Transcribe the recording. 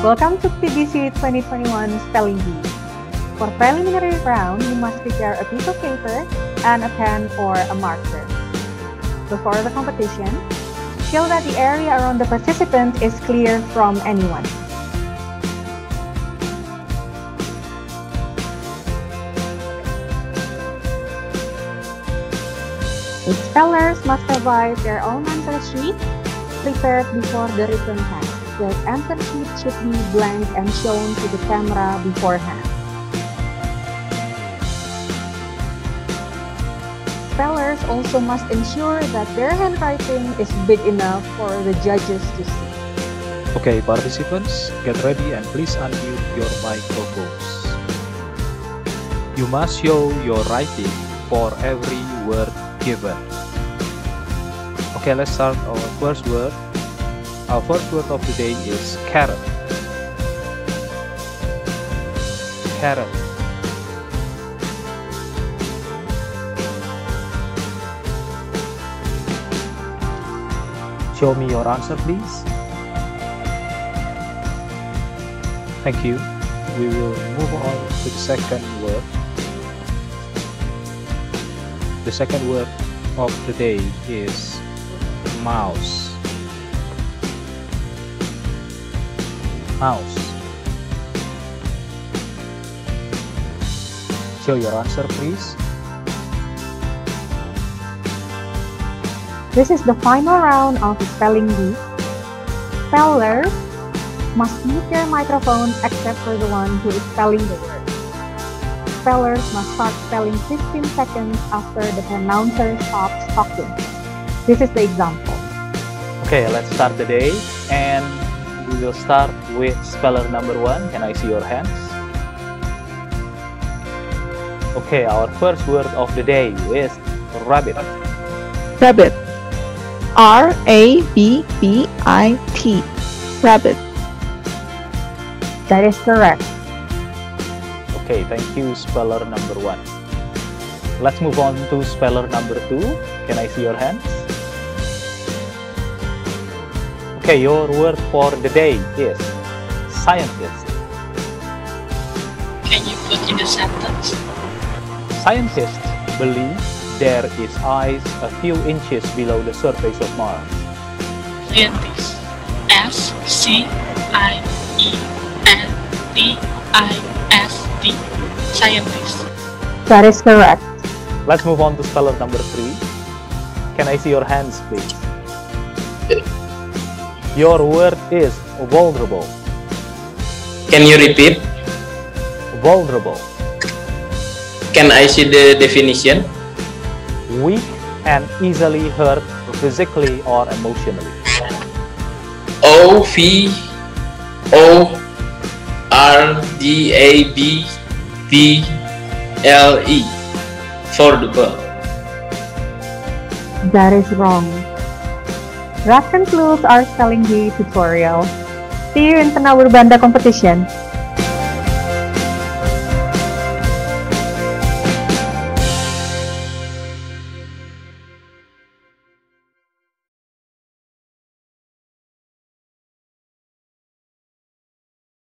Welcome to PBC 2021 Spelling Bee. For preliminary round, you must prepare a piece of paper and a pen or a marker. Before the competition, show that the area around the participant is clear from anyone. The spellers must provide their own answer sheet prepared before the written test. The answer sheet should be blank and shown to the camera beforehand. Spellers also must ensure that their handwriting is big enough for the judges to see. Okay, participants, get ready and please unmute your microphones. You must show your writing for every word given. Okay, let's start our first word. Our first word of the day is carrot. Carrot. Show me your answer, please. Thank you. We will move on to the second word. The second word of the day is mouse. Mouse. Show your answer, please. This is the final round of spelling bee. Spellers must mute their microphones except for the one who is spelling the word. Spellers must start spelling 15 seconds after the pronouncer stops talking. This is the example. Okay, let's start the day and we will start with speller number one. Can I see your hands? Okay, our first word of the day is rabbit. Rabbit. R A B B I T. Rabbit. That is correct. Okay, thank you, speller number one. Let's move on to speller number two. Can I see your hands? Okay, your word for the day is scientist. Can you put in a sentence? Scientists believe there is ice a few inches below the surface of Mars. Scientist. S C I E N T I S T. Scientist. That is correct. Let's move on to speller number three. Can I see your hands, please? Your word is vulnerable. Can you repeat? Vulnerable. Can I see the definition? Weak and easily hurt physically or emotionally. O V O R D A B T L E. Vulnerable. That is wrong. That concludes our spelling bee tutorial. See you in PENABUR Banda competition.